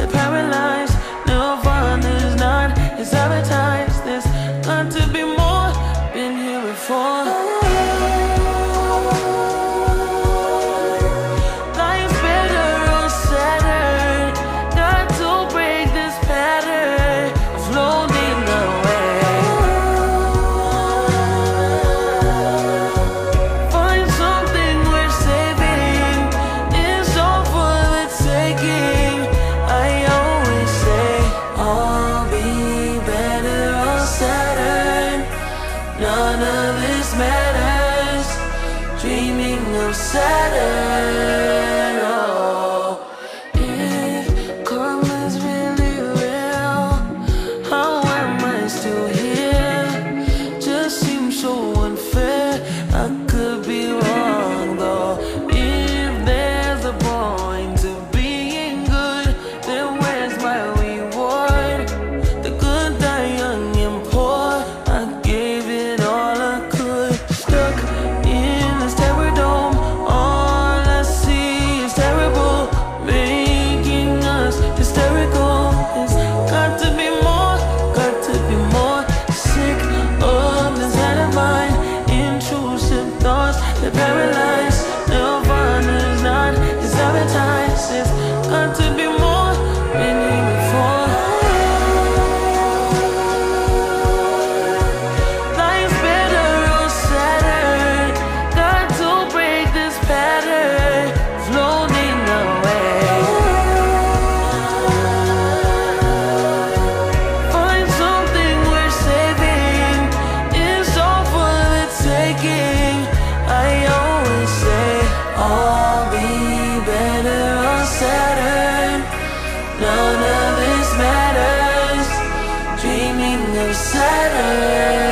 the power line. None of this matters Dreaming of Saturn oh. If karma's really real How am I still here? Just seems so unfair doors no paradise. Nirvana's not is advertised. It's got to be. settle